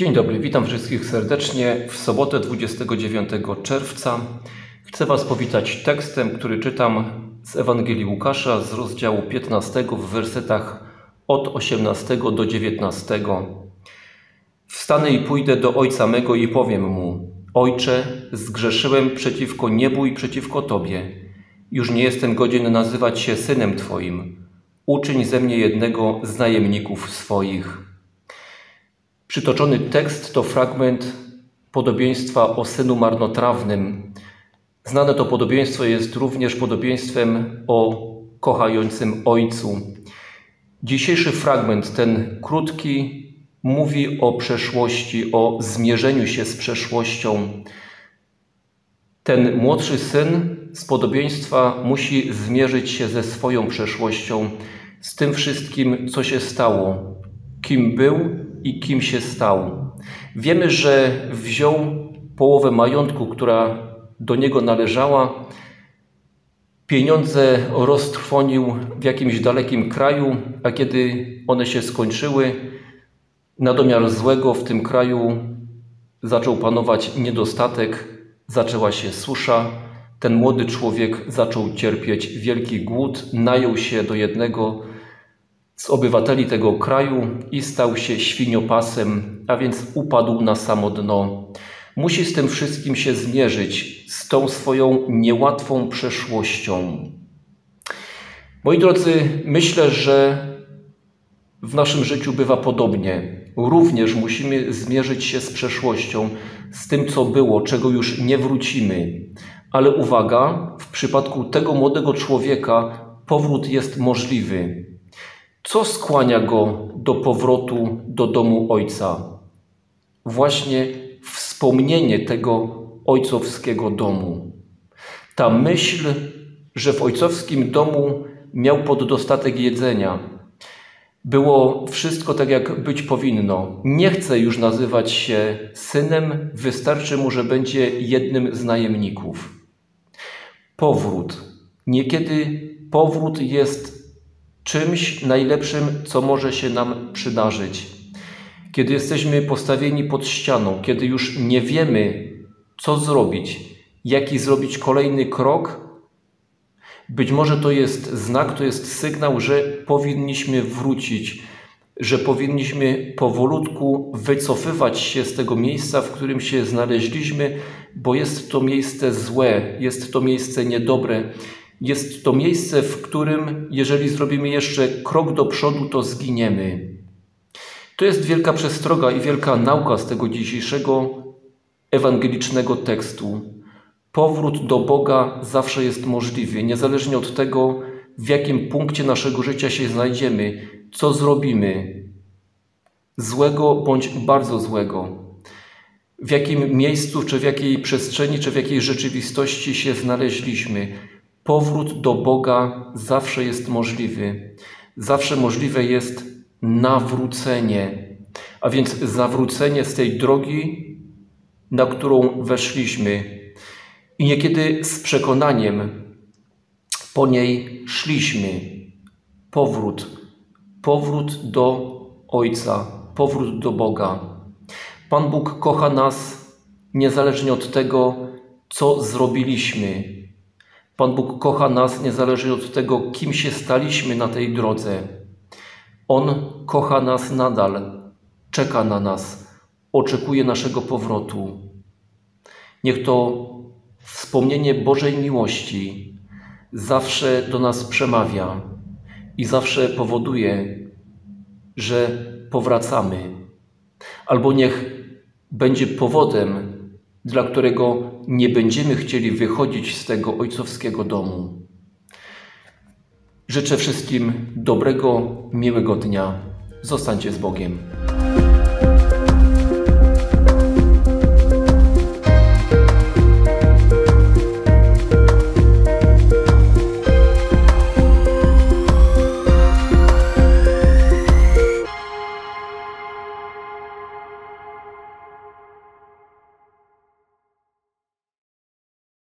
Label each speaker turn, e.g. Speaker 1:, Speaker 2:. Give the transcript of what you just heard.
Speaker 1: Dzień dobry, witam wszystkich serdecznie. W sobotę 29 czerwca chcę Was powitać tekstem, który czytam z Ewangelii Łukasza z rozdziału 15 w wersetach od 18 do 19. Wstanę i pójdę do ojca mego i powiem mu: Ojcze, zgrzeszyłem przeciwko niebu i przeciwko Tobie. Już nie jestem godzien nazywać się synem Twoim. Uczyń ze mnie jednego z najemników swoich. Przytoczony tekst to fragment podobieństwa o synu marnotrawnym. Znane to podobieństwo jest również podobieństwem o kochającym ojcu. Dzisiejszy fragment, ten krótki, mówi o przeszłości, o zmierzeniu się z przeszłością. Ten młodszy syn z podobieństwa musi zmierzyć się ze swoją przeszłością, z tym wszystkim, co się stało, kim był i kim się stał. Wiemy, że wziął połowę majątku, która do niego należała, pieniądze roztrwonił w jakimś dalekim kraju, a kiedy one się skończyły, na domiar złego w tym kraju zaczął panować niedostatek, zaczęła się susza. Ten młody człowiek zaczął cierpieć wielki głód, najął się do jednego z obywateli tego kraju i stał się świniopasem, a więc upadł na samo dno. Musi z tym wszystkim się zmierzyć, z tą swoją niełatwą przeszłością. Moi drodzy, myślę, że w naszym życiu bywa podobnie. Również musimy zmierzyć się z przeszłością, z tym, co było, czego już nie wrócimy. Ale uwaga, w przypadku tego młodego człowieka powrót jest możliwy. Co skłania go do powrotu do domu ojca? Właśnie wspomnienie tego ojcowskiego domu. Ta myśl, że w ojcowskim domu miał poddostatek jedzenia, było wszystko tak, jak być powinno. Nie chce już nazywać się synem, wystarczy mu, że będzie jednym z najemników. Powrót. Niekiedy powrót jest czymś najlepszym, co może się nam przydarzyć. Kiedy jesteśmy postawieni pod ścianą, kiedy już nie wiemy, co zrobić, jaki zrobić kolejny krok, być może to jest znak, to jest sygnał, że powinniśmy wrócić, że powinniśmy powolutku wycofywać się z tego miejsca, w którym się znaleźliśmy, bo jest to miejsce złe, jest to miejsce niedobre, jest to miejsce, w którym, jeżeli zrobimy jeszcze krok do przodu, to zginiemy. To jest wielka przestroga i wielka nauka z tego dzisiejszego ewangelicznego tekstu. Powrót do Boga zawsze jest możliwy, niezależnie od tego, w jakim punkcie naszego życia się znajdziemy, co zrobimy, złego bądź bardzo złego, w jakim miejscu, czy w jakiej przestrzeni, czy w jakiej rzeczywistości się znaleźliśmy. Powrót do Boga zawsze jest możliwy. Zawsze możliwe jest nawrócenie, a więc zawrócenie z tej drogi, na którą weszliśmy i niekiedy z przekonaniem po niej szliśmy. Powrót, powrót do Ojca, powrót do Boga. Pan Bóg kocha nas niezależnie od tego, co zrobiliśmy. Pan Bóg kocha nas niezależnie od tego, kim się staliśmy na tej drodze. On kocha nas nadal, czeka na nas, oczekuje naszego powrotu. Niech to wspomnienie Bożej miłości zawsze do nas przemawia i zawsze powoduje, że powracamy. Albo niech będzie powodem, dla którego nie będziemy chcieli wychodzić z tego ojcowskiego domu. Życzę wszystkim dobrego, miłego dnia. Zostańcie z Bogiem.